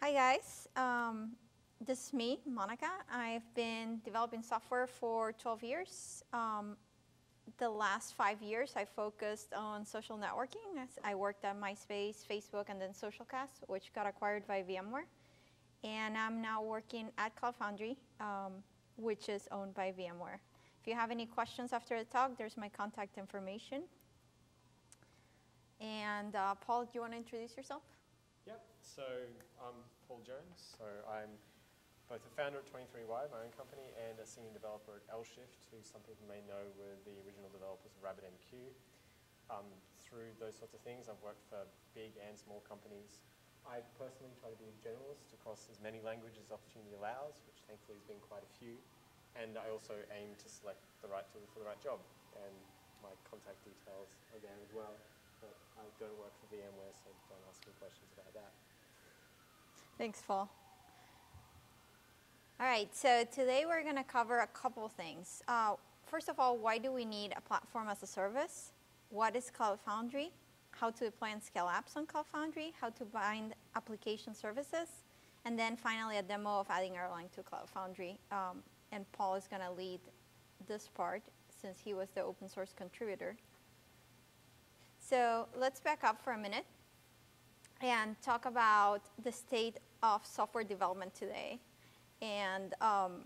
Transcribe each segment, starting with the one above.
Hi guys, um, this is me, Monica. I've been developing software for 12 years. Um, the last five years I focused on social networking. I worked at MySpace, Facebook, and then SocialCast, which got acquired by VMware. And I'm now working at Cloud Foundry, um, which is owned by VMware. If you have any questions after the talk, there's my contact information. And uh, Paul, do you want to introduce yourself? So I'm Paul Jones. So I'm both a founder at 23wide, my own company, and a senior developer at LShift, who some people may know were the original developers of RabbitMQ. Um, through those sorts of things, I've worked for big and small companies. I personally try to be a generalist across as many languages as opportunity allows, which thankfully has been quite a few. And I also aim to select the right tool for the right job. And my contact details are there as well. But I don't work for VMware, so don't ask me questions about that. Thanks, Paul. All right, so today we're going to cover a couple things. Uh, first of all, why do we need a platform as a service? What is Cloud Foundry? How to deploy and scale apps on Cloud Foundry? How to bind application services? And then finally, a demo of adding Erlang to Cloud Foundry. Um, and Paul is going to lead this part since he was the open source contributor. So let's back up for a minute and talk about the state of software development today and um,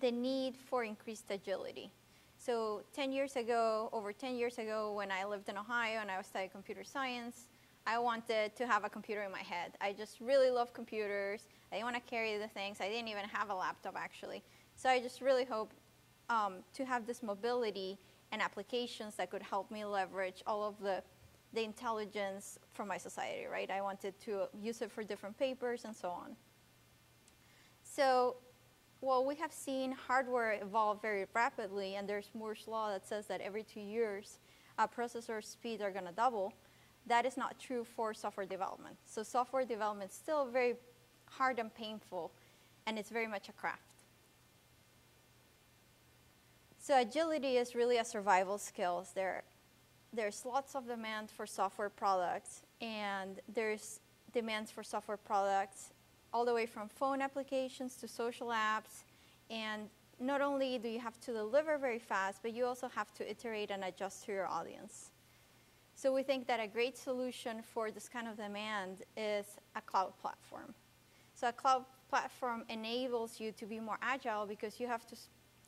the need for increased agility. So 10 years ago, over 10 years ago, when I lived in Ohio and I was studying computer science, I wanted to have a computer in my head. I just really love computers. I didn't want to carry the things. I didn't even have a laptop, actually. So I just really hope um, to have this mobility and applications that could help me leverage all of the, the intelligence from my society, right? I wanted to use it for different papers and so on. So, well, we have seen hardware evolve very rapidly, and there's Moore's law that says that every two years, uh, processor speeds are going to double. That is not true for software development. So software development is still very hard and painful, and it's very much a craft. So agility is really a survival skill. There, there's lots of demand for software products, and there's demands for software products all the way from phone applications to social apps. And not only do you have to deliver very fast, but you also have to iterate and adjust to your audience. So we think that a great solution for this kind of demand is a cloud platform. So a cloud platform enables you to be more agile because you have to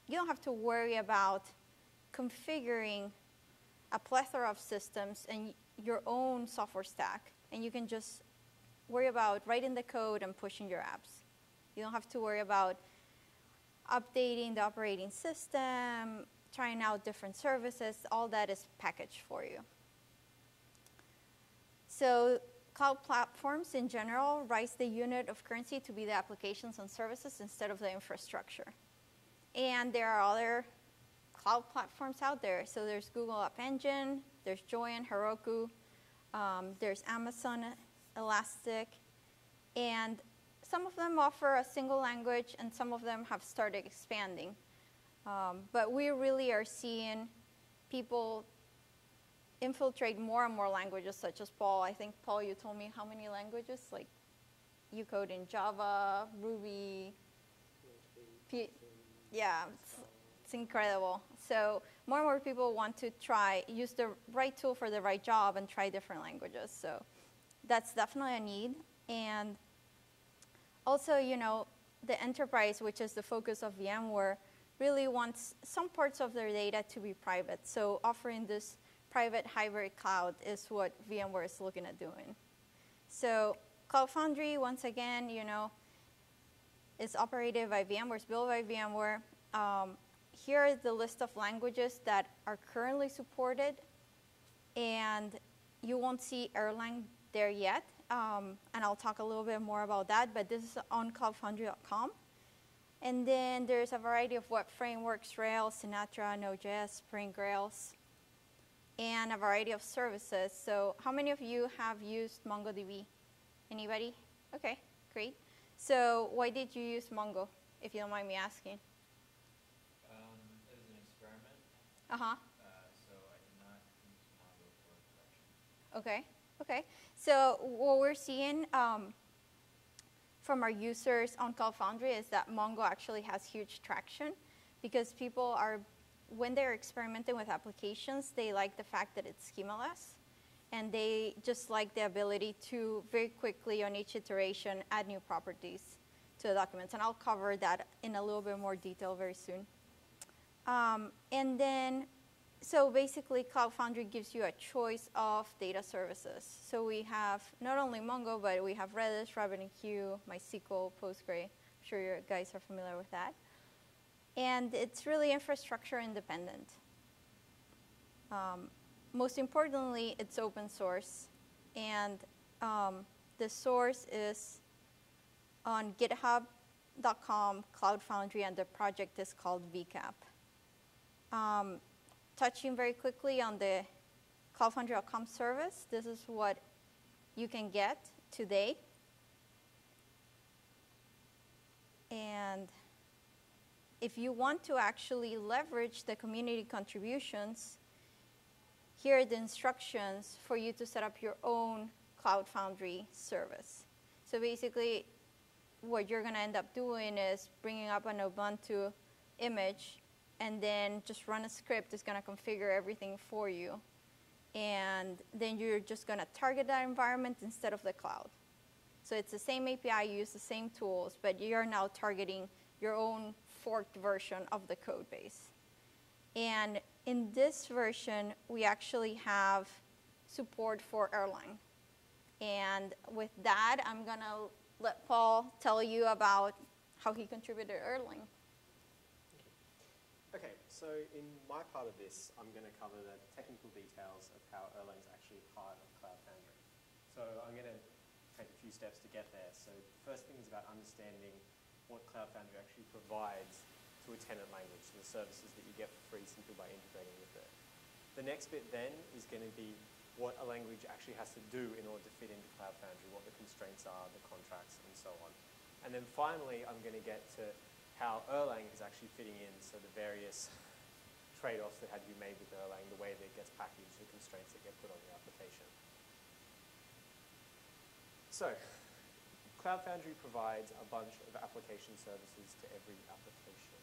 you don't have to worry about configuring a plethora of systems and your own software stack and you can just worry about writing the code and pushing your apps. You don't have to worry about updating the operating system, trying out different services, all that is packaged for you. So cloud platforms in general rise the unit of currency to be the applications and services instead of the infrastructure. And there are other cloud platforms out there. So there's Google App Engine, there's Joyent, Heroku, um, there's Amazon Elastic, and some of them offer a single language and some of them have started expanding. Um, but we really are seeing people infiltrate more and more languages such as Paul. I think, Paul, you told me how many languages? Like you code in Java, Ruby, P yeah, it's, incredible. So more and more people want to try, use the right tool for the right job and try different languages. So that's definitely a need. And also, you know, the enterprise, which is the focus of VMware, really wants some parts of their data to be private. So offering this private hybrid cloud is what VMware is looking at doing. So Cloud Foundry, once again, you know, is operated by VMware, built by VMware. Um, here is the list of languages that are currently supported. And you won't see Erlang there yet, um, and I'll talk a little bit more about that, but this is on cloudfoundry.com. And then there's a variety of web frameworks, Rails, Sinatra, Node.js, Spring Grails, and a variety of services. So how many of you have used MongoDB? Anybody? Okay, great. So why did you use Mongo, if you don't mind me asking? Um, it was an experiment. Uh-huh. Uh, so I did not use Mongo for production. Okay, okay. So what we're seeing, um, from our users on Cloud Foundry is that Mongo actually has huge traction because people are, when they're experimenting with applications, they like the fact that it's schemaless and they just like the ability to very quickly on each iteration add new properties to the documents. And I'll cover that in a little bit more detail very soon. Um, and then, so basically Cloud Foundry gives you a choice of data services. So we have not only Mongo, but we have Redis, RabbitMQ, MySQL, Postgre. I'm sure you guys are familiar with that. And it's really infrastructure independent. Um, most importantly, it's open source. And um, the source is on github.com, Cloud Foundry, and the project is called VCAP. Um, touching very quickly on the CloudFoundry.com service, this is what you can get today. And if you want to actually leverage the community contributions, here are the instructions for you to set up your own Cloud Foundry service. So basically, what you're going to end up doing is bringing up an Ubuntu image and then just run a script that's going to configure everything for you. And then you're just going to target that environment instead of the cloud. So it's the same API, you use the same tools, but you're now targeting your own forked version of the code base. And in this version, we actually have support for Erlang. And with that, I'm going to let Paul tell you about how he contributed Erlang. So in my part of this, I'm going to cover the technical details of how Erlang is actually part of Cloud Foundry. So I'm going to take a few steps to get there. So the first thing is about understanding what Cloud Foundry actually provides to a tenant language, the services that you get for free simply by integrating with it. The next bit then is going to be what a language actually has to do in order to fit into Cloud Foundry, what the constraints are, the contracts, and so on. And then finally, I'm going to get to how Erlang is actually fitting in, so the various trade-offs that had to be made with Erlang, the way that it gets packaged, the constraints that get put on the application. So, Cloud Foundry provides a bunch of application services to every application.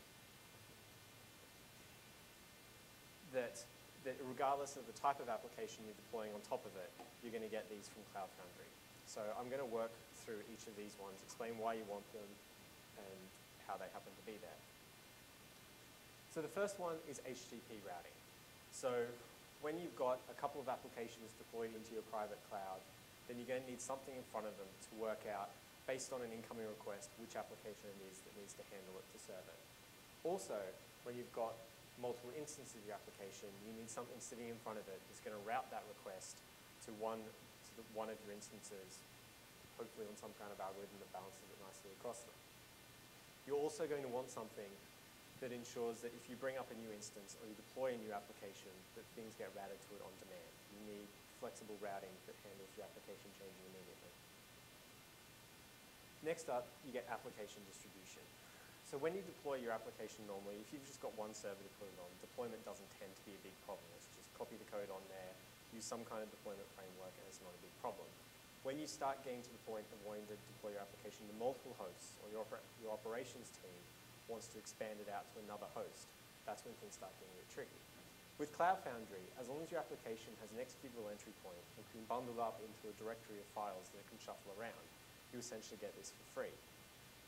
That, that regardless of the type of application you're deploying on top of it, you're going to get these from Cloud Foundry. So I'm going to work through each of these ones, explain why you want them, and how they happen to be there. So the first one is HTTP routing. So when you've got a couple of applications deployed into your private cloud, then you're going to need something in front of them to work out, based on an incoming request, which application it is that needs to handle it to serve it. Also, when you've got multiple instances of your application, you need something sitting in front of it that's going to route that request to one, to the, one of your instances, hopefully on some kind of algorithm that balances it nicely across them. You're also going to want something that ensures that if you bring up a new instance or you deploy a new application, that things get routed to it on demand. You need flexible routing that handles your application changing immediately. Next up, you get application distribution. So when you deploy your application normally, if you've just got one server to put it on, deployment doesn't tend to be a big problem. It's just copy the code on there, use some kind of deployment framework, and it's not a big problem. When you start getting to the point of wanting to deploy your application to multiple hosts, or your, your operations team wants to expand it out to another host, that's when things start getting a bit tricky. With Cloud Foundry, as long as your application has an executable entry point and can bundle up into a directory of files that it can shuffle around, you essentially get this for free.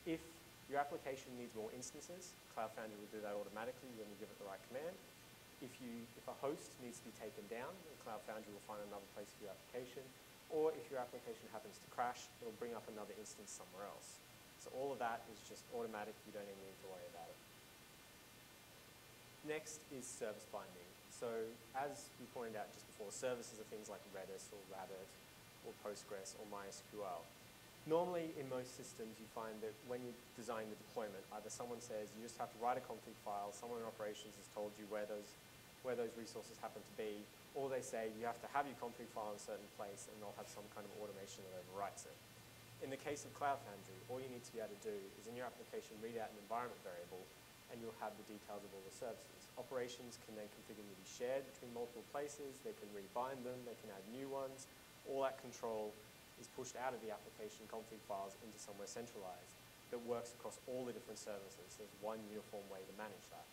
If your application needs more instances, Cloud Foundry will do that automatically when you give it the right command. If, you, if a host needs to be taken down, Cloud Foundry will find another place for your application. Or if your application happens to crash, it'll bring up another instance somewhere else. So all of that is just automatic. You don't even need to worry about it. Next is service binding. So as we pointed out just before, services are things like Redis or Rabbit or Postgres or MySQL. Normally, in most systems, you find that when you design the deployment, either someone says you just have to write a config file, someone in operations has told you where those, where those resources happen to be, or they say you have to have your config file in a certain place and they'll have some kind of automation that overwrites it. In the case of Cloud Foundry, all you need to be able to do is in your application read out an environment variable and you'll have the details of all the services. Operations can then configure to be shared between multiple places, they can rebind them, they can add new ones. All that control is pushed out of the application config files into somewhere centralized that works across all the different services. There's one uniform way to manage that.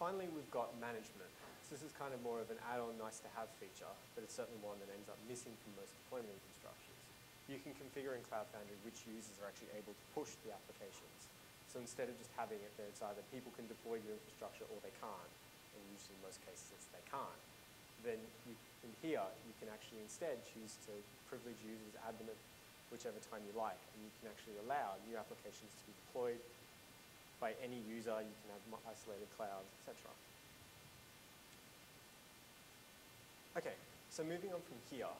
Finally, we've got management. So this is kind of more of an add-on, nice-to-have feature, but it's certainly one that ends up missing from most deployment infrastructures. You can configure in Cloud Foundry which users are actually able to push the applications. So instead of just having it that it's either people can deploy your infrastructure or they can't, and usually in most cases it's they can't, then you, in here you can actually instead choose to privilege users, add them at whichever time you like, and you can actually allow new applications to be deployed by any user, you can have isolated clouds, etc. Okay, so moving on from here,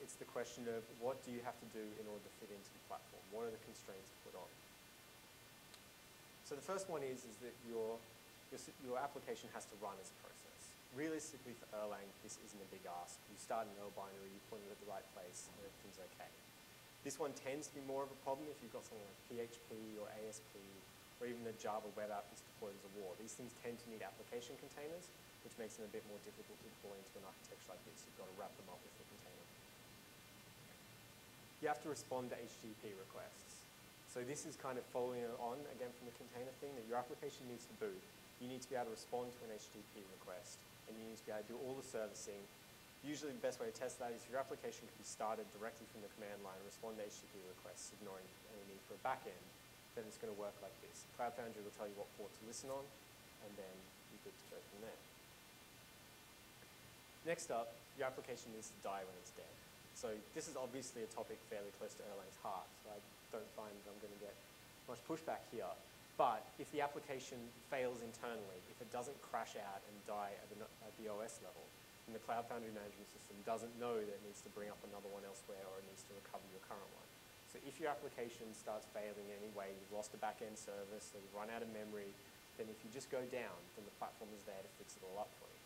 it's the question of what do you have to do in order to fit into the platform? What are the constraints put on? So the first one is, is that your, your, your application has to run as a process. Realistically for Erlang, this isn't a big ask. You start an Erl binary, you point it at the right place, and everything's okay. This one tends to be more of a problem if you've got something like PHP or ASP or even the Java web app that's deployed as a war. These things tend to need application containers, which makes them a bit more difficult to deploy into an architecture like this. You've got to wrap them up with the container. You have to respond to HTTP requests. So this is kind of following on again from the container thing that your application needs to boot. You need to be able to respond to an HTTP request, and you need to be able to do all the servicing. Usually the best way to test that is if your application can be started directly from the command line, respond to HTTP requests, ignoring any need for a backend, then it's going to work like this. Cloud Foundry will tell you what port to listen on, and then you're good to go from there. Next up, your application needs to die when it's dead. So this is obviously a topic fairly close to Erlang's heart, so I don't find that I'm going to get much pushback here. But if the application fails internally, if it doesn't crash out and die at the, at the OS level, then the Cloud Foundry management system doesn't know that it needs to bring up another one elsewhere or it needs to recover your current one. So if your application starts failing in any way, you've lost a back-end service, or you've run out of memory, then if you just go down, then the platform is there to fix it all up for you.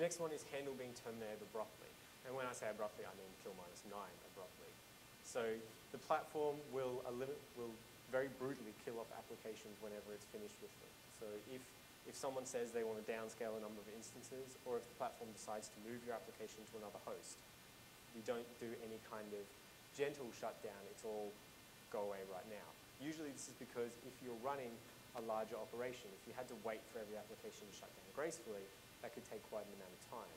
The next one is handle being terminated abruptly. And when I say abruptly, I mean kill minus nine abruptly. So the platform will, will very brutally kill off applications whenever it's finished with them. So if, if someone says they want to downscale a number of instances, or if the platform decides to move your application to another host, you don't do any kind of gentle shutdown, it's all go away right now. Usually this is because if you're running a larger operation, if you had to wait for every application to shut down gracefully, that could take quite an amount of time.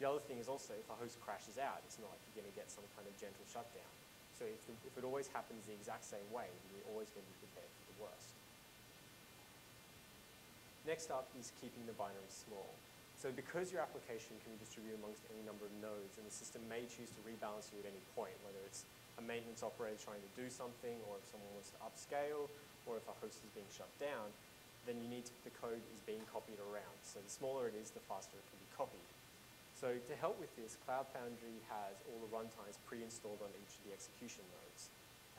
The other thing is also if a host crashes out, it's not like you're going to get some kind of gentle shutdown. So if, the, if it always happens the exact same way, you're always going to be prepared for the worst. Next up is keeping the binary small. So because your application can be distributed amongst any number of nodes, and the system may choose to rebalance you at any point, whether it's a maintenance operator trying to do something, or if someone wants to upscale, or if a host is being shut down, then you need to, the code is being copied around. So the smaller it is, the faster it can be copied. So to help with this, Cloud Foundry has all the runtimes pre-installed on each of the execution nodes.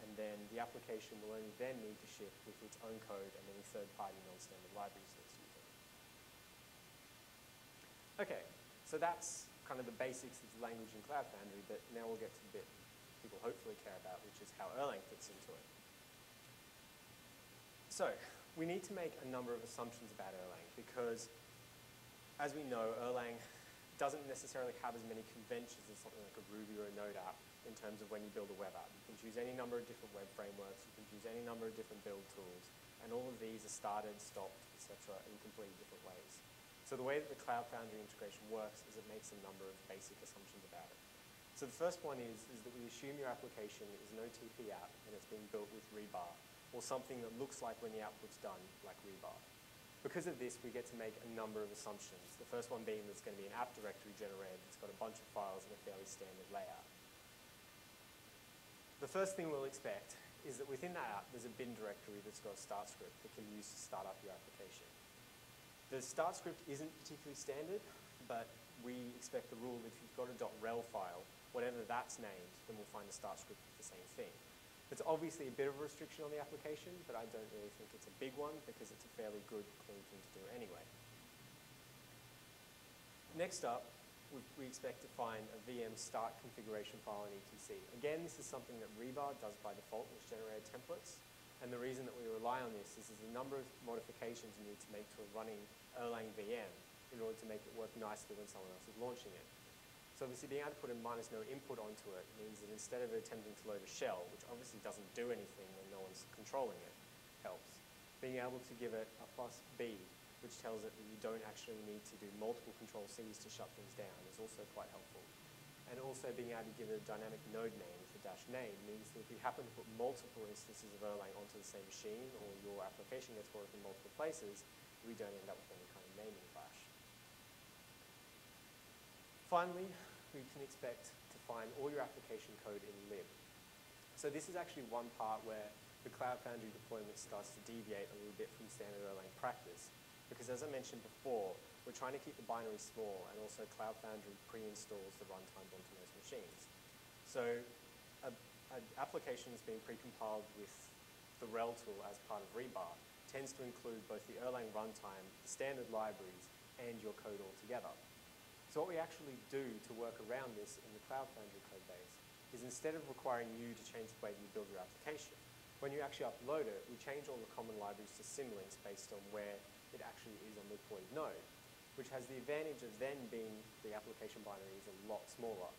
And then the application will only then need to ship with its own code and any third-party non-standard libraries that it's using. Okay, so that's kind of the basics of the language in Cloud Foundry, but now we'll get to the bit people hopefully care about, which is how Erlang fits into it. So, we need to make a number of assumptions about Erlang because, as we know, Erlang doesn't necessarily have as many conventions as something like a Ruby or a Node app in terms of when you build a web app. You can choose any number of different web frameworks, you can choose any number of different build tools, and all of these are started, stopped, etc. in completely different ways. So the way that the Cloud Foundry integration works is it makes a number of basic assumptions about it. So the first one is, is that we assume your application is an OTP app and it's being built with rebar, or something that looks like when the output's done, like rebar. Because of this, we get to make a number of assumptions. The first one being that it's going to be an app directory generated that's got a bunch of files in a fairly standard layout. The first thing we'll expect is that within that app, there's a bin directory that's got a start script that can be used to start up your application. The start script isn't particularly standard, but we expect the rule that if you've got a .rel file, whatever that's named, then we'll find the start script with the same thing. It's obviously a bit of a restriction on the application, but I don't really think it's a big one because it's a fairly good, clean thing to do anyway. Next up, we, we expect to find a VM start configuration file in ETC. Again, this is something that Rebar does by default, which generated templates. And the reason that we rely on this is there's a number of modifications you need to make to a running Erlang VM in order to make it work nicely when someone else is launching it. Obviously being able to put a minus no input onto it means that instead of attempting to load a shell, which obviously doesn't do anything when no one's controlling it, helps. Being able to give it a plus B, which tells it that you don't actually need to do multiple control Cs to shut things down, is also quite helpful. And also being able to give it a dynamic node name for dash name means that if you happen to put multiple instances of Erlang onto the same machine or your application gets worked in multiple places, we don't end up with any kind of naming clash. Finally, we can expect to find all your application code in lib. So this is actually one part where the Cloud Foundry deployment starts to deviate a little bit from standard Erlang practice. Because as I mentioned before, we're trying to keep the binary small and also Cloud Foundry pre-installs the runtimes onto most machines. So an application that's been precompiled with the reltool as part of Rebar tends to include both the Erlang runtime, the standard libraries, and your code altogether. So what we actually do to work around this in the Cloud Foundry code base is instead of requiring you to change the way you build your application, when you actually upload it, we change all the common libraries to symlinks based on where it actually is on the deployed node, which has the advantage of then being the application binary is a lot smaller.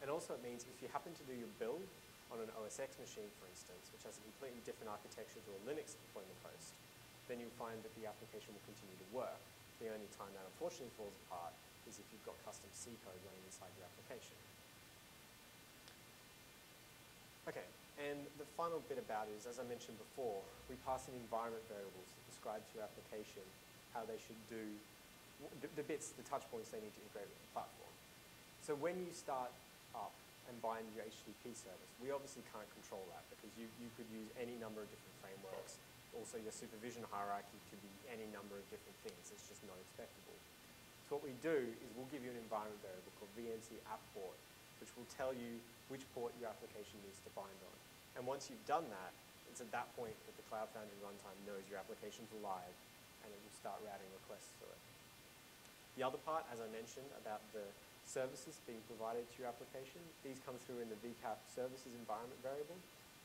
And also it means if you happen to do your build on an OS X machine, for instance, which has a completely different architecture to a Linux deployment host, then you'll find that the application will continue to work. The only time that unfortunately falls apart is if you've got custom C code running inside your application. Okay, and the final bit about it is, as I mentioned before, we pass in environment variables that describe to your application how they should do the, bits, the touch points they need to integrate with the platform. So when you start up and bind your HTTP service, we obviously can't control that because you, you could use any number of different frameworks. Also, your supervision hierarchy could be any number of different things. It's just not expectable. So what we do is we'll give you an environment variable called VCAP app port, which will tell you which port your application needs to bind on. And once you've done that, it's at that point that the Cloud Foundry runtime knows your application's live and it will start routing requests to it. The other part, as I mentioned, about the services being provided to your application, these come through in the VCAP services environment variable,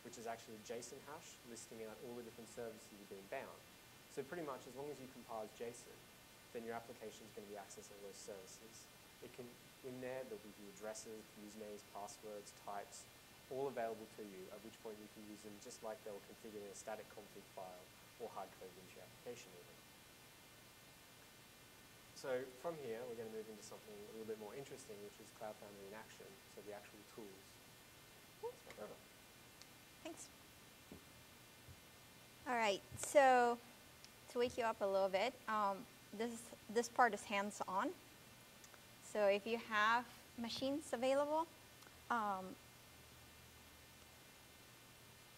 which is actually a JSON hash listing out all the different services being bound. So pretty much as long as you compile JSON, then your application is going to be accessing those services. It can, in there, there'll be the addresses, usernames, passwords, types, all available to you, at which point you can use them just like they were configured in a static config file or hard-coded into your application even. So from here, we're going to move into something a little bit more interesting, which is Cloud Foundry in action, so the actual tools. Thanks. All right, so to wake you up a little bit, um, this, this part is hands-on. So if you have machines available, um,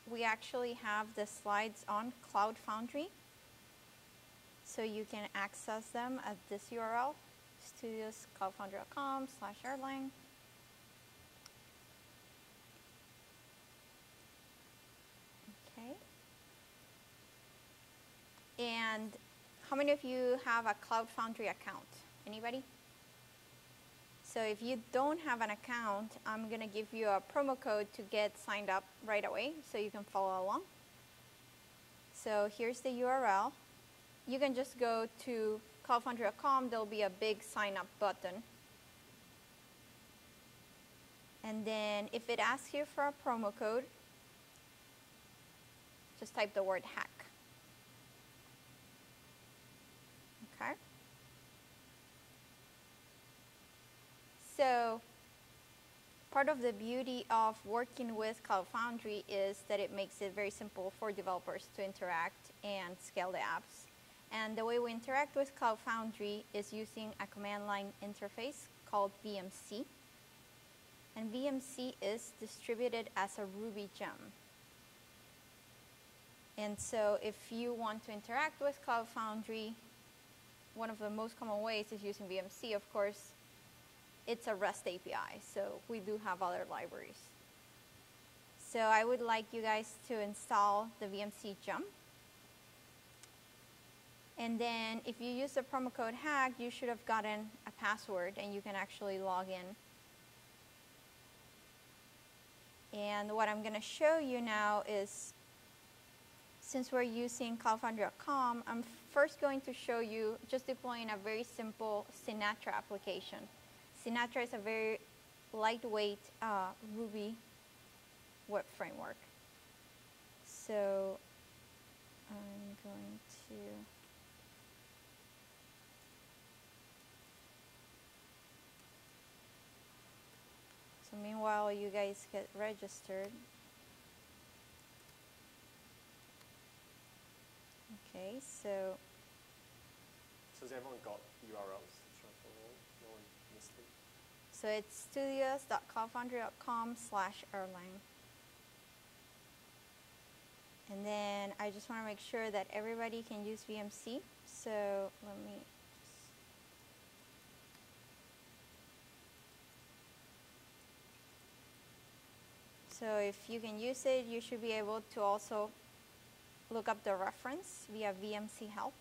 we actually have the slides on Cloud Foundry. So you can access them at this URL, studioscloudfoundry.com slash Erlang. Okay. And how many of you have a Cloud Foundry account? Anybody? So if you don't have an account, I'm going to give you a promo code to get signed up right away so you can follow along. So here's the URL. You can just go to cloudfoundry.com. There'll be a big sign up button. And then if it asks you for a promo code, just type the word hack. Okay. So part of the beauty of working with Cloud Foundry is that it makes it very simple for developers to interact and scale the apps. And the way we interact with Cloud Foundry is using a command line interface called VMC. And VMC is distributed as a Ruby gem. And so if you want to interact with Cloud Foundry, one of the most common ways is using VMC, of course. It's a REST API, so we do have other libraries. So I would like you guys to install the VMC gem. And then if you use the promo code HACK, you should have gotten a password and you can actually log in. And what I'm going to show you now is, since we're using cloudfoundry.com, I'm first going to show you just deploying a very simple Sinatra application. Sinatra is a very lightweight uh, Ruby web framework. So I'm going to. So meanwhile, you guys get registered. Okay, so So has everyone got URLs to show for all? No one missed it? So it's studios.cloudfoundry.com slash Erlang. And then I just want to make sure that everybody can use VMC. So let me So if you can use it, you should be able to also look up the reference via VMC help.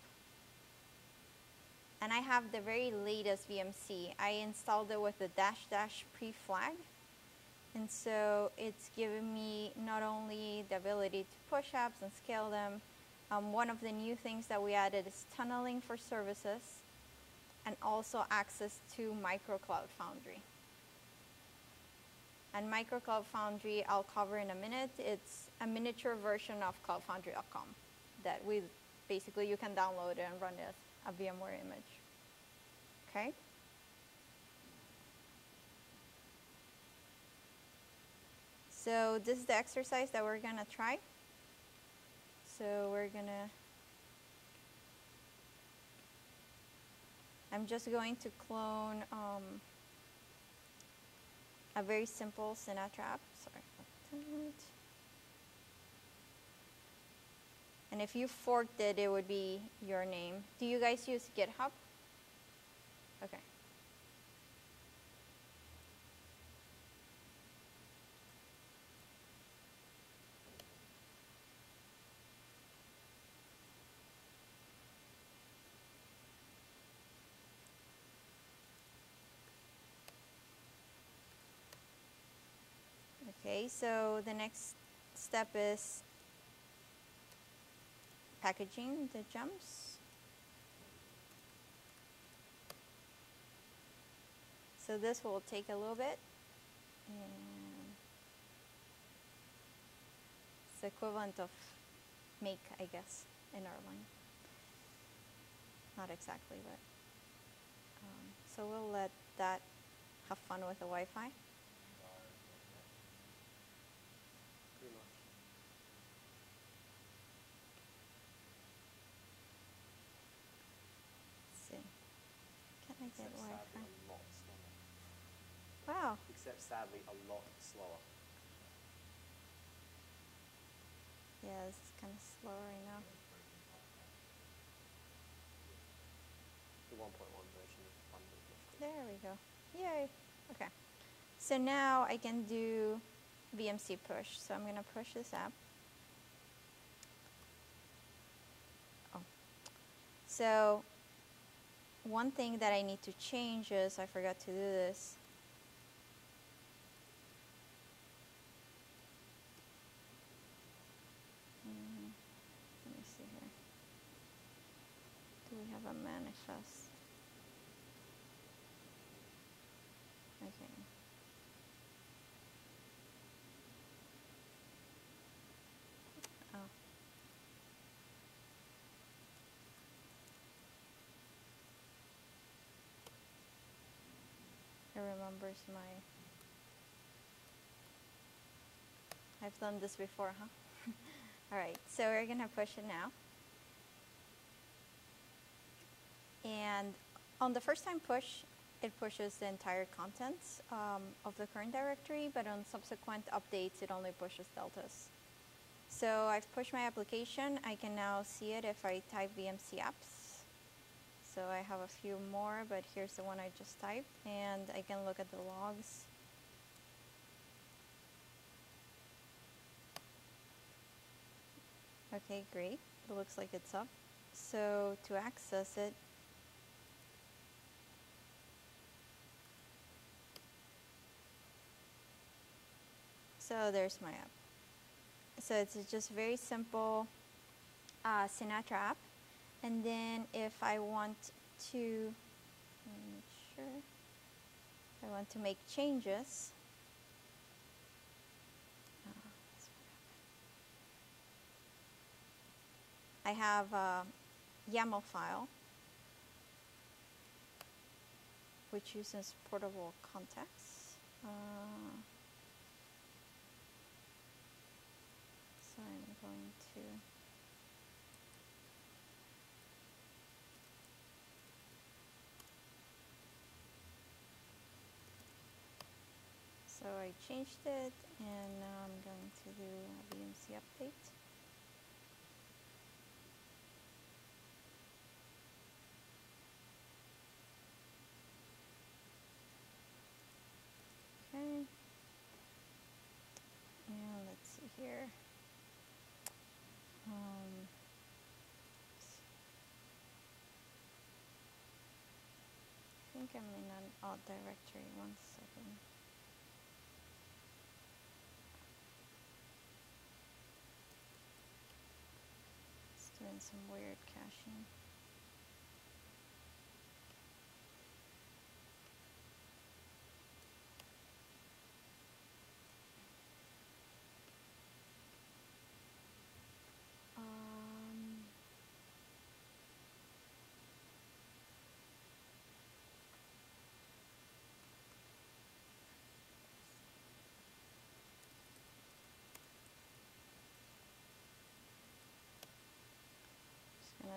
And I have the very latest VMC. I installed it with the dash dash pre-flag. And so it's given me not only the ability to push apps and scale them, um, one of the new things that we added is tunneling for services and also access to Micro Cloud Foundry. And Micro Cloud Foundry, I'll cover in a minute. It's a miniature version of cloudfoundry.com that we basically you can download it and run it a VMware image. Okay? So this is the exercise that we're gonna try. So we're gonna, I'm just going to clone um, a very simple Sinatra app. Sorry about that. And if you forked it, it would be your name. Do you guys use GitHub? Okay. Okay, so the next step is packaging the jumps. So this will take a little bit. And it's the equivalent of make, I guess, in Erlang. Not exactly, but. Um, so we'll let that have fun with the Wi-Fi. Pretty much. Let's see. Can I get Except Wi-Fi? sadly a lot slower. Wow. Except sadly a lot slower. Yeah, this is kind of slow right now. The 1.1 version of Fund is much quicker. There we go. Yay. Okay. So now I can do VMC push. So I'm going to push this app. Oh. So one thing that I need to change is I forgot to do this. Mm, Let me see here. Do we have a manifest? Okay. Oh. It my. I've done this before, huh? All right, so we're gonna push it now. And on the first time push, it pushes the entire contents um, of the current directory, but on subsequent updates, it only pushes deltas. So I've pushed my application. I can now see it if I type VMC apps. So I have a few more, but here's the one I just typed, and I can look at the logs. Okay, great. It looks like it's up. So to access it, So there's my app. So it's just very simple uh, Sinatra app. And then if I want to, make sure, I want to make changes. Happened. I have a YAML file which uses portable context. Uh, so I'm going to So I changed it and now I'm going to do a VMC update. Okay. And let's see here. Um, I think I'm in an odd directory. One second. It's doing some weird caching.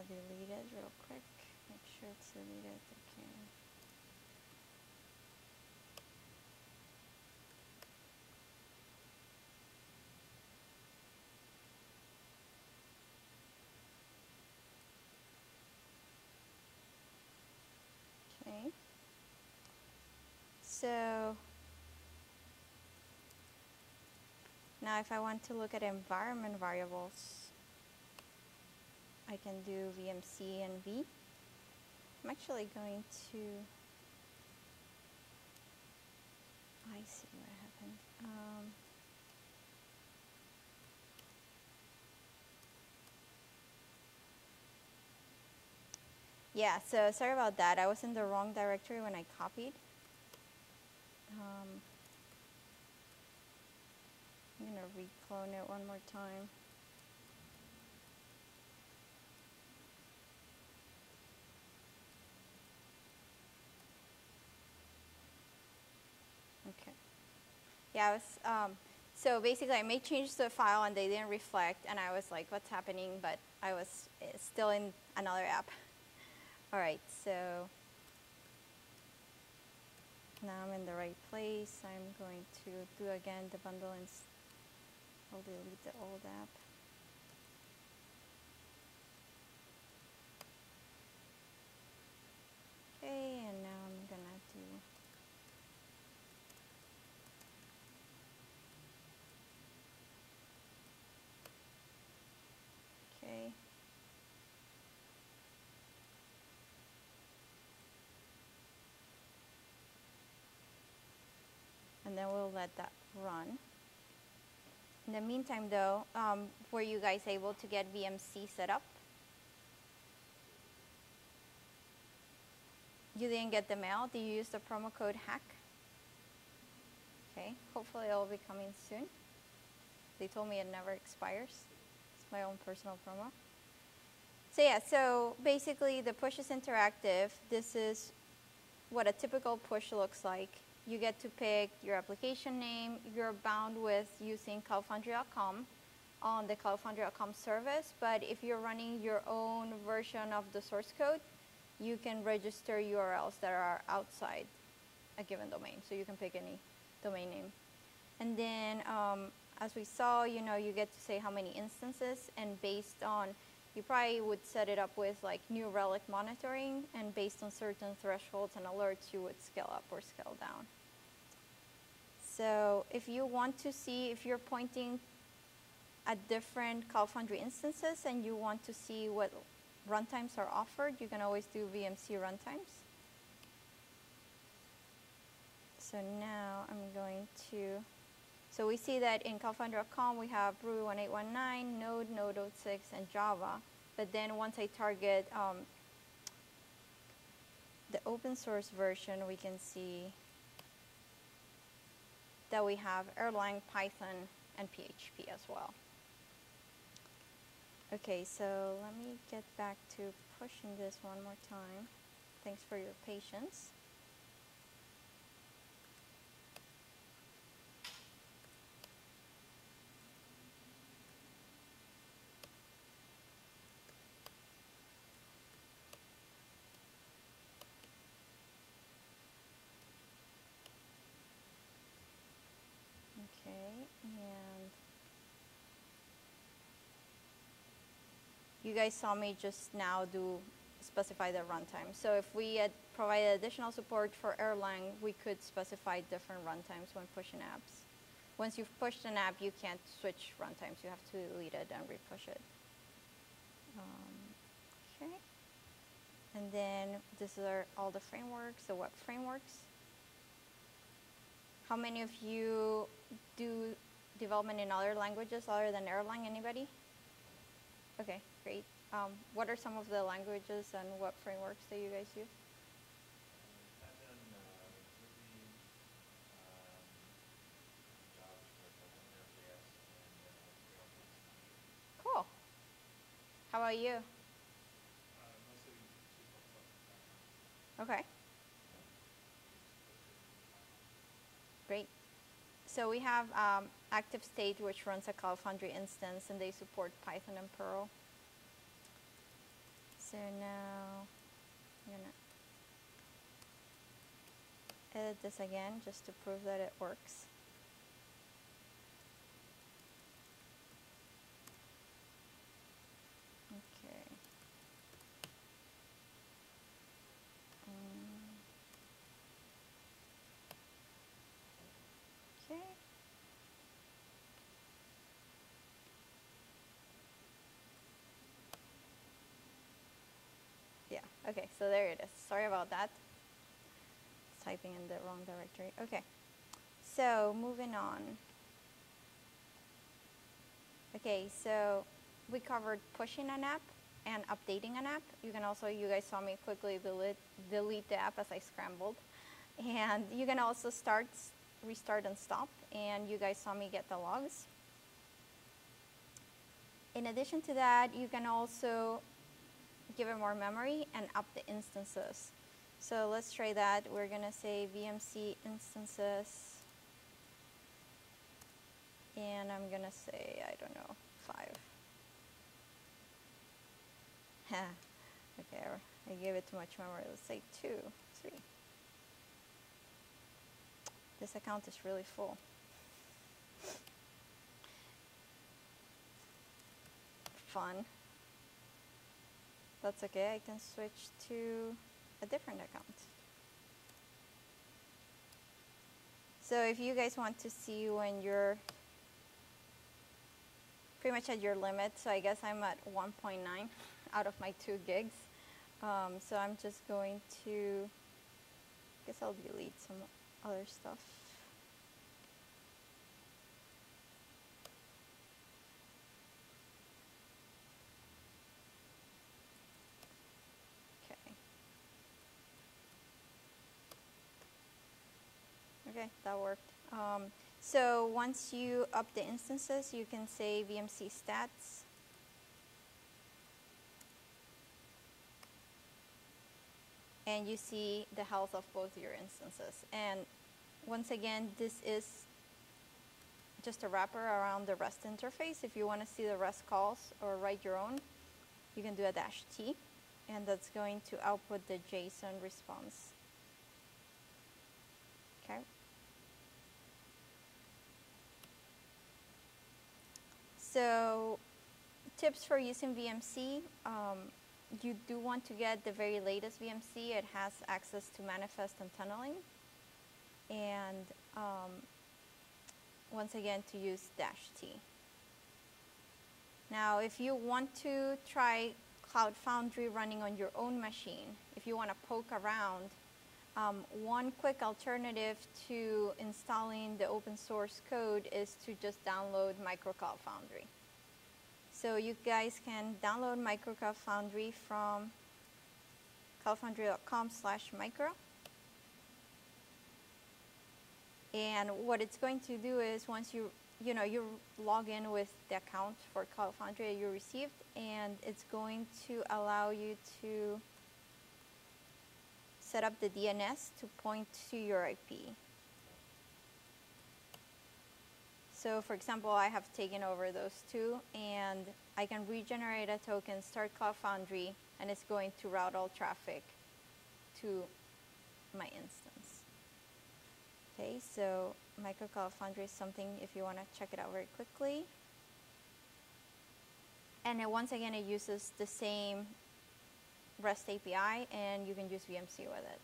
Just gonna delete it real quick. Make sure it's deleted. Okay. Okay. So now if I want to look at environment variables, I can do VMC env. I'm actually going to, I see what happened. Um, Yeah, so sorry about that. I was in the wrong directory when I copied. Um, I'm going to reclone it one more time. Okay. Yeah, I was, um, so basically I made changes to the file and they didn't reflect and I was like, what's happening? But I was eh, still in another app. All right, so now I'm in the right place. I'm going to do again the bundle and I'll delete the old app. Okay, and now I'm gonna do okay. and then we'll let that run. In the meantime, though, um, were you guys able to get VMC set up? You didn't get the mail? Did you use the promo code HACK? Okay, hopefully it'll be coming soon. They told me it never expires. It's my own personal promo. So yeah, so basically the push is interactive. This is what a typical push looks like. You get to pick your application name. You're bound with using cloudfoundry.com on the cloudfoundry.com service. But if you're running your own version of the source code, you can register URLs that are outside a given domain. So you can pick any domain name. And then, um, as we saw, you know, you get to say how many instances, and based on, you probably would set it up with like New Relic monitoring, and based on certain thresholds and alerts, you would scale up or scale down. So if you want to see, if you're pointing at different Cloud Foundry instances and you want to see what runtimes are offered, you can always do VMC runtimes. So now I'm going to, so we see that in cloudfoundry.com we have Ruby 1819, Node, Node 06, and Java. But then once I target um, the open source version, we can see that we have Erlang, Python, and PHP as well. Okay, so let me get back to pushing this one more time. Thanks for your patience. Okay, and you guys saw me just now do specify the runtime. So if we had provided additional support for Erlang, we could specify different runtimes when pushing apps. Once you've pushed an app, you can't switch runtimes. You have to delete it and repush it. Um, okay. And then this are all the frameworks, the web frameworks. How many of you do development in other languages other than Erlang? Anybody? Okay, great. Um, what are some of the languages and web frameworks that you guys use? Cool. How about you? Okay. Great. So we have um, ActiveState, which runs a Cloud Foundry instance, and they support Python and Perl. So now I'm gonna edit this again just to prove that it works. Okay. Um, Okay. Yeah, okay, so there it is. Sorry about that. It's Typing in the wrong directory. Okay, so moving on. Okay, so we covered pushing an app and updating an app. You can also, you guys saw me quickly delete, delete the app as I scrambled. And you can also start, restart and stop, and you guys saw me get the logs. In addition to that, you can also give it more memory and up the instances. So let's try that. We're gonna say VMC instances. And I'm gonna say, I don't know, five. okay, I gave it too much memory. Let's say two, three. This account is really full. Fun. That's okay, I can switch to a different account. So if you guys want to see when you're pretty much at your limit, so I guess I'm at 1.9 out of my two gigs. Um, so I'm just going to, I guess I'll delete some other stuff. Okay. Okay, that worked. Um, so once you up the instances, you can say VMC stats. And you see the health of both your instances. And once again, this is just a wrapper around the REST interface. If you want to see the REST calls or write your own, you can do a dash T, and that's going to output the JSON response. Okay. So tips for using VMC. Um, you do want to get the very latest VMC. It has access to manifest and tunneling. And um, once again, to use dash T. Now, if you want to try Cloud Foundry running on your own machine, if you want to poke around, um, one quick alternative to installing the open source code is to just download MicroCloud Foundry. So you guys can download MicroCloud Foundry from cloudfoundry.com slash micro. And what it's going to do is once you, you know, you log in with the account for Cloud Foundry you received, and it's going to allow you to set up the DNS to point to your IP. So for example, I have taken over those two and I can regenerate a token, start Cloud Foundry, and it's going to route all traffic to my instance. Okay, so Micro Cloud Foundry is something if you want to check it out very quickly. And then once again, it uses the same REST API and you can use VMC with it.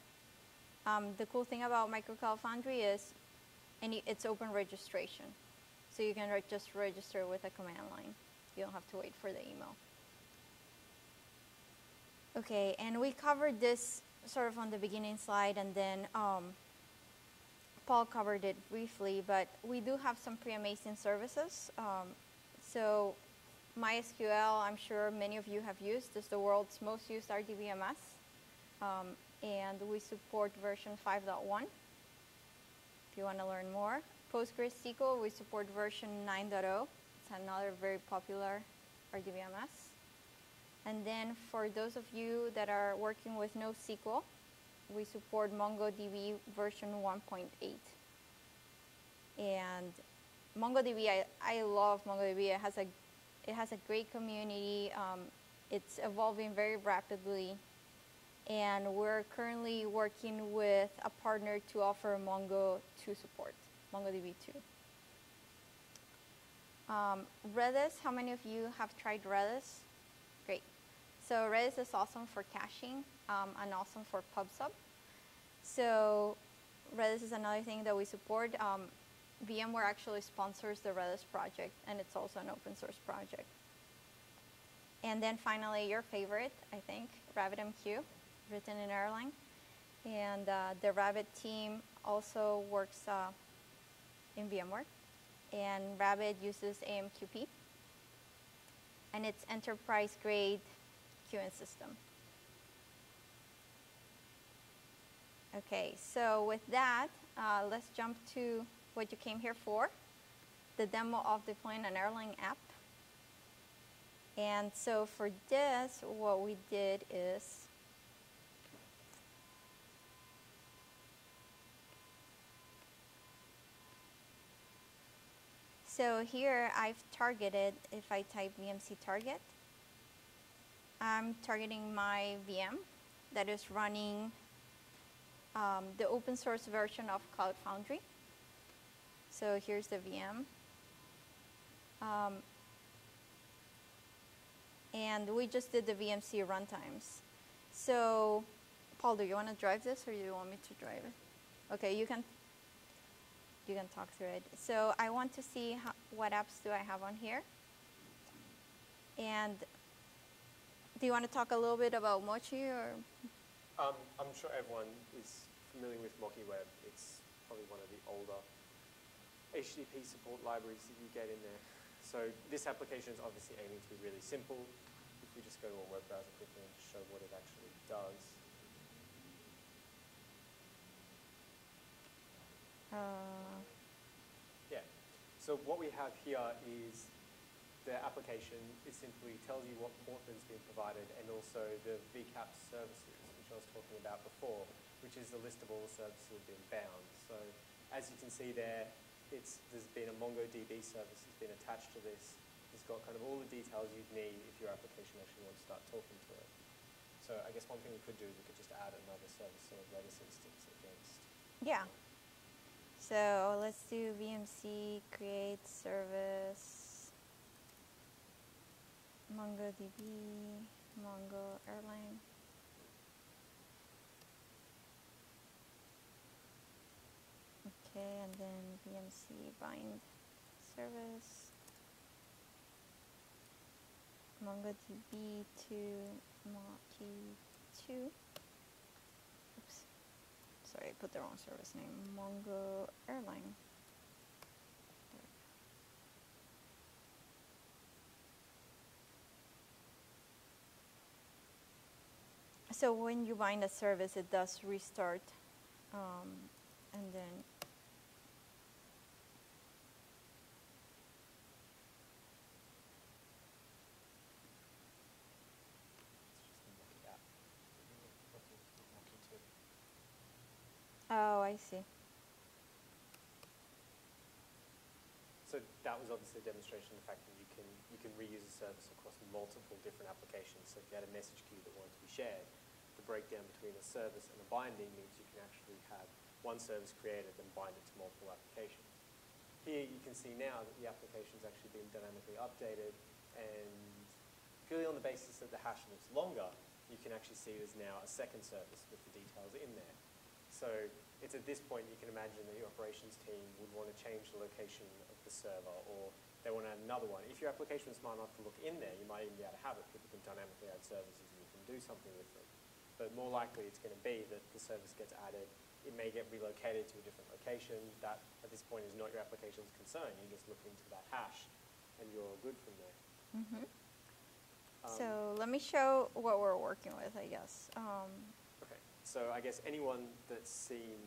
Um, the cool thing about Micro Cloud Foundry is any, it's open registration. So you can re just register with a command line. You don't have to wait for the email. Okay, and we covered this sort of on the beginning slide, and then um, Paul covered it briefly, but we do have some pretty amazing services. Um, so MySQL, I'm sure many of you have used, is the world's most used RDBMS. Um, and we support version 5.1 if you want to learn more. PostgreSQL, we support version 9.0. It's another very popular RDBMS. And then for those of you that are working with NoSQL, we support MongoDB version 1.8. And MongoDB, I, I love MongoDB. It has a, it has a great community. Um, it's evolving very rapidly. And we're currently working with a partner to offer Mongo 2 support. MongoDB 2. Um, Redis, how many of you have tried Redis? Great. So Redis is awesome for caching um, and awesome for PubSub. So Redis is another thing that we support. Um, VMware actually sponsors the Redis project, and it's also an open source project. And then finally, your favorite, I think, RabbitMQ, written in Erlang. And uh, the Rabbit team also works uh, in VMware. And Rabbit uses AMQP. And it's enterprise grade queuing system. Okay, so with that, uh, let's jump to what you came here for, the demo of deploying an Erlang app. And so for this, what we did is So here I've targeted, if I type VMC target, I'm targeting my VM that is running um, the open source version of Cloud Foundry. So here's the VM. Um, and we just did the VMC runtimes. So, Paul, do you want to drive this or do you want me to drive it? Okay, you can you can talk through it. So I want to see how, what apps do I have on here. And do you want to talk a little bit about Mochi or? Um, I'm sure everyone is familiar with MochiWeb. It's probably one of the older HTTP support libraries that you get in there. So this application is obviously aiming to be really simple. If we just go to a web browser quickly and show what it actually does. Uh, Yeah. So what we have here is the application. It simply tells you what port has been provided and also the VCAP services, which I was talking about before, which is the list of all the services that have been bound. So as you can see there, it's, there's been a MongoDB service that's been attached to this. It's got kind of all the details you'd need if your application actually wants to start talking to it. So I guess one thing we could do is we could just add another service or Redis instance against. yeah. So let's do VMC create service MongoDB Mongo Erlang. Okay, and then VMC bind service MongoDB to Mochi 2. Oops. Sorry, I put the wrong service name. Mongo Erlang. So when you bind a service, it does restart, um, and then I see. So that was obviously a demonstration of the fact that you can, you can reuse a service across multiple different applications. So if you had a message queue that wanted to be shared, the breakdown between a service and a binding means you can actually have one service created and bind it to multiple applications. Here you can see now that the application application's actually been dynamically updated and purely on the basis that the hash looks longer, you can actually see there's now a second service with the details in there. So it's at this point you can imagine that your operations team would want to change the location of the server or they want to add another one. If your application is smart enough to look in there, you might even be able to have it. People can dynamically add services and you can do something with them. But more likely it's going to be that the service gets added, it may get relocated to a different location. That at this point is not your application's concern. You just look into that hash and you're good from there. Mm-hmm. Um, so let me show what we're working with, I guess. Um, so I guess anyone that's seen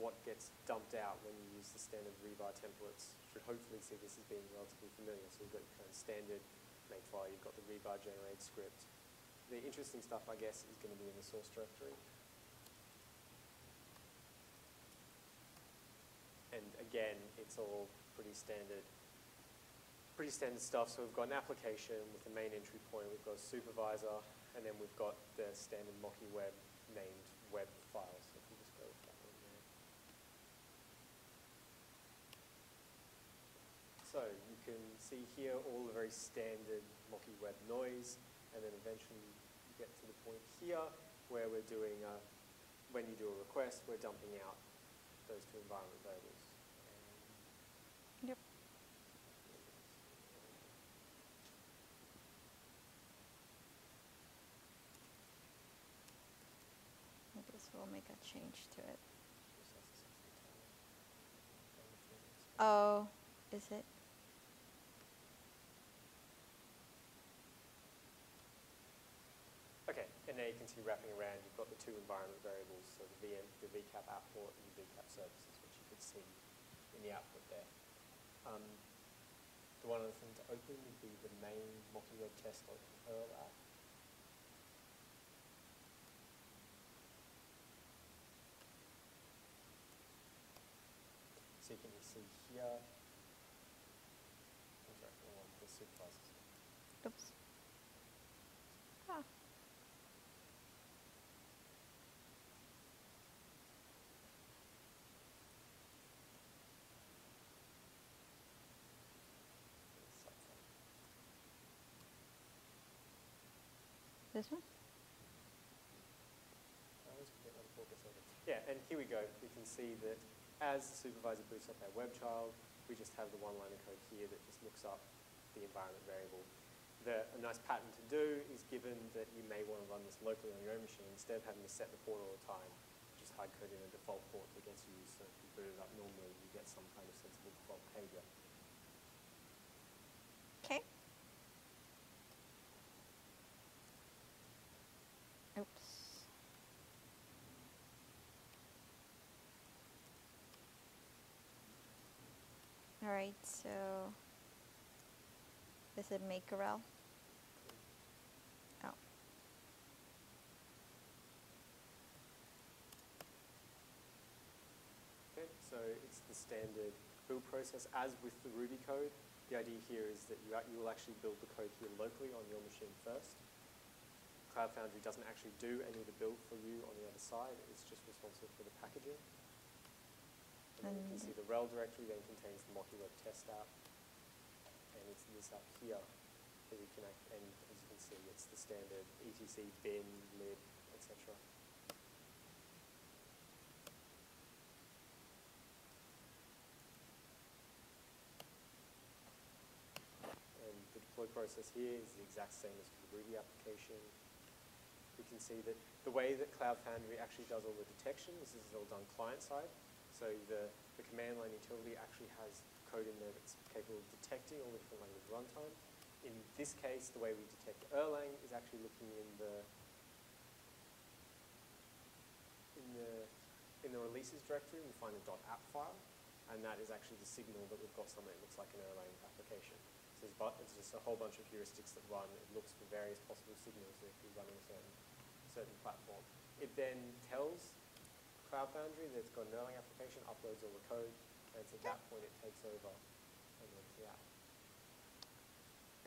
what gets dumped out when you use the standard rebar templates should hopefully see this as being relatively familiar. So you've got your kind of standard makefile, you've got the rebar generate script. The interesting stuff, I guess, is going to be in the source directory. And again, it's all pretty standard, pretty standard stuff. So we've got an application with the main entry point, we've got a supervisor, and then we've got the standard MochiWeb named web. So if just go there. So you can see here all the very standard MochiWeb noise, and then eventually you get to the point here where we're doing, a, when you do a request, we're dumping out those two environment variables. And yep. I guess we'll make a change to it. Oh, is it? Okay, and now you can see wrapping around, you've got the two environment variables, so the VM, the VCAP output and the VCAP services, which you could see in the output there. Um, the one other thing to open would be the main MochiWeb test.perl app. So you can see here, I'm sorry, the one, the supervisors. Oops. Ah. This one? Yeah, and here we go. We can see that as the supervisor boots up our web child, we just have the one line of code here that just looks up the environment variable. The, a nice pattern to do is given that you may want to run this locally on your own machine, instead of having to set the port all the time, just hard code in a default port that gets used. So if you boot it up normally, you get some kind of sensible default behavior. Okay. Oops. All right, so this is make rel? Oh. Okay, so it's the standard build process. As with the Ruby code, the idea here is that you, you will actually build the code here locally on your machine first. Cloud Foundry doesn't actually do any of the build for you on the other side. It's just responsible for the packaging. And you can see the rel directory then contains the MochiWeb test app. And it's this up here that we can, act- and as you can see, it's the standard etc bin, lib, etc. And the deploy process here is the exact same as for the Ruby application. We can see that the way that Cloud Foundry actually does all the detection, this is all done client side. So the, the command line utility actually has code in there that's capable of detecting all the different language runtime. In this case, the way we detect Erlang is actually looking in the in the in the releases directory, we find a .app file, and that is actually the signal that we've got something that looks like an Erlang application. So it's, but, it's just a whole bunch of heuristics that run. It looks for various possible signals that could be running a certain certain platform. It then tells Cloud Foundry that's got an Erlang application, uploads all the code, and it's at that point it takes over and runs the app.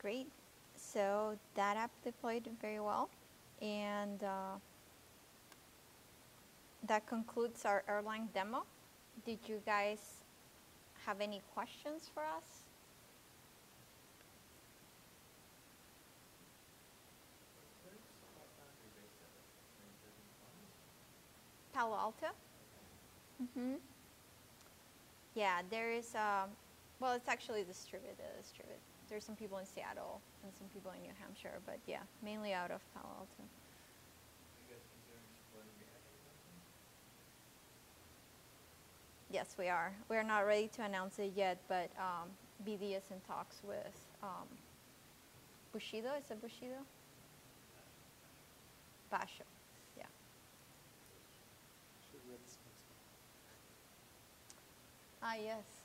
Great. So that app deployed very well. And uh, that concludes our Erlang demo. Did you guys have any questions for us? Where's Cloud Foundry based out of? I mean, does it come? Palo Alto? Mm-hmm. Yeah, there is, um, well, it's actually distributed, distributed. There's some people in Seattle and some people in New Hampshire, but yeah, mainly out of Palo Alto. Are you guys considering supporting Riak or something? Yes, we are. We're not ready to announce it yet, but um, BD is in talks with um, Bushido. Is it Bushido? Basho. Yeah. Should we have the sponsor? Ah, yes.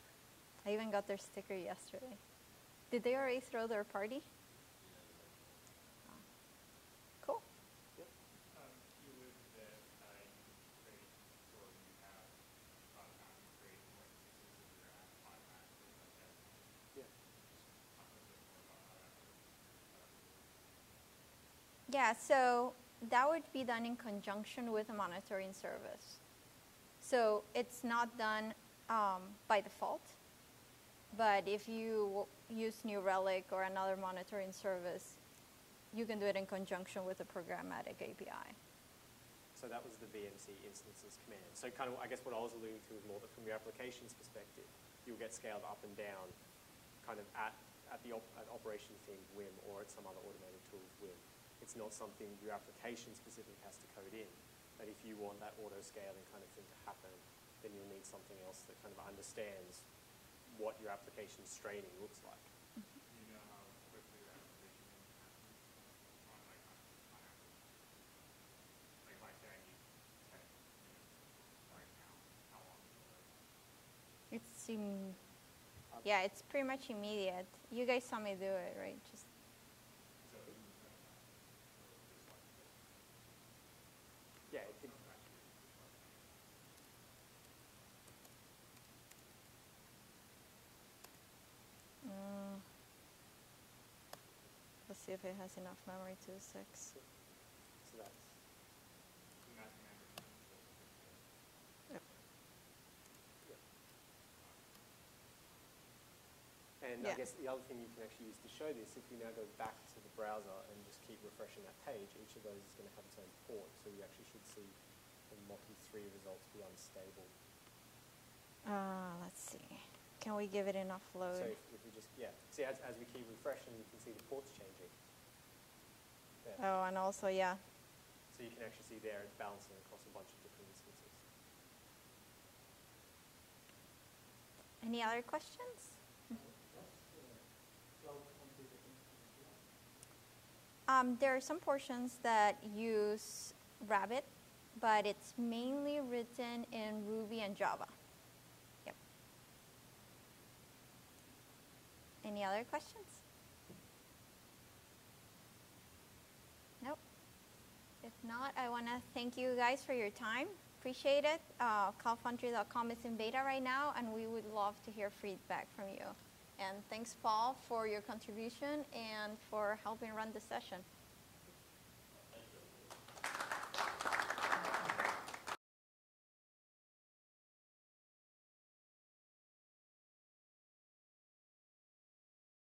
I even got their sticker yesterday. Did they already throw their party? Oh. Cool. Yep. Um, you would, that, uh, you could create, or you have, Cloud Foundry create more instances of your app automatically, like that. Yeah. Talk a bit more about how that works. Yeah, so that would be done in conjunction with a monitoring service. So it's not done um, by default, but if you use New Relic or another monitoring service, you can do it in conjunction with a programmatic API. So that was the VMC instances command. So kind of, I guess what I was alluding to is more that from your applications perspective, you'll get scaled up and down kind of at, at the op, at whim or at some other automated tool's whim. It's not something your application specific has to code in. But if you want that auto scaling kind of thing to happen, then you'll need something else that kind of understands what your application's straining looks like. Mm-hmm. You know how quickly that provisioning happens on like on, on average? Like if I say I need ten minutes right now, how long will it? It's im- yeah, it's pretty much immediate. You guys saw me do it, right? Just So who's gonna, or just like, Yeah, it could, actually, just like, Mm. Let's see if it has enough memory to six. so that's, in that command or something, so it's Yep. And Yeah. I guess the other thing you can actually use to show this, if you now go back to the browser and just keep refreshing that page, each of those is going to have its own port. So you actually should see the Mochi 3 results be unstable. Uh, let's see. Can we give it enough So load? if, if we just, yeah, see as, as we keep refreshing, you can see the ports changing. There. Oh, and also, yeah. So you can actually see there it's balancing across a bunch of different instances. Any other questions? Um, there are some portions that use Rabbit, but it's mainly written in Ruby and Java. Any other questions? Nope. If not, I want to thank you guys for your time. Appreciate it. Uh, CloudFoundry.com is in beta right now, and we would love to hear feedback from you. And thanks, Paul, for your contribution and for helping run the session.